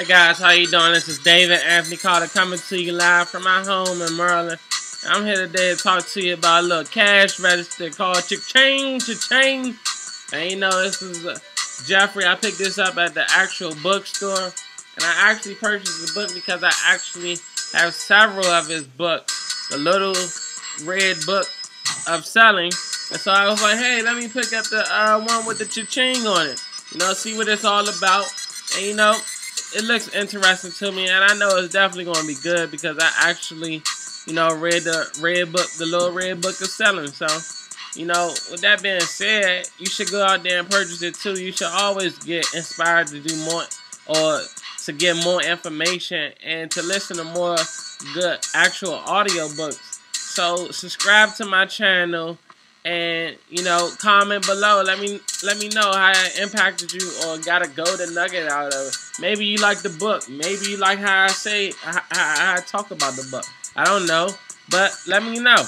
Hey guys, how you doing? This is David Anthony Carter coming to you live from my home in Maryland. I'm here today to talk to you about a little cash register called Cha-Ching, Cha-Ching. And you know, this is uh, Jeffrey. I picked this up at the actual bookstore. And I actually purchased the book because I actually have several of his books. The little red book of selling. And so I was like, hey, let me pick up the uh, one with the cha-ching on it. You know, see what it's all about. And you know, it looks interesting to me, and I know it's definitely going to be good because I actually, you know, read the red book, the little red book of selling. So, you know, with that being said, you should go out there and purchase it too. You should always get inspired to do more or to get more information and to listen to more good actual audio books. So, subscribe to my channel and you know comment below. Let me let me know how it impacted you or got a golden nugget out of it. Maybe you like the book. Maybe you like how i say how, how i talk about the book. I don't know. But let me know